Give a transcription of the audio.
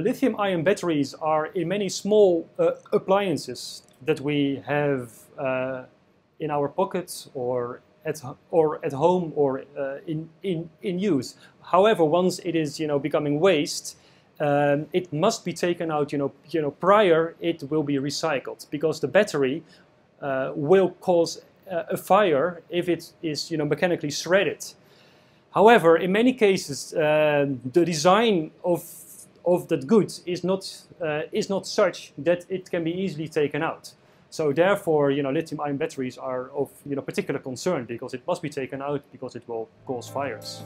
Lithium-ion batteries are in many small uh, appliances that we have uh, in our pockets or at, or at home or uh, in, in, in use. However, once it is you know, becoming waste, um, it must be taken out you know, you know, prior it will be recycled because the battery uh, will cause a fire if it is you know, mechanically shredded. However, in many cases, uh, the design of, of that good is not, uh, is not such that it can be easily taken out. So therefore, you know, lithium-ion batteries are of you know, particular concern because it must be taken out because it will cause fires.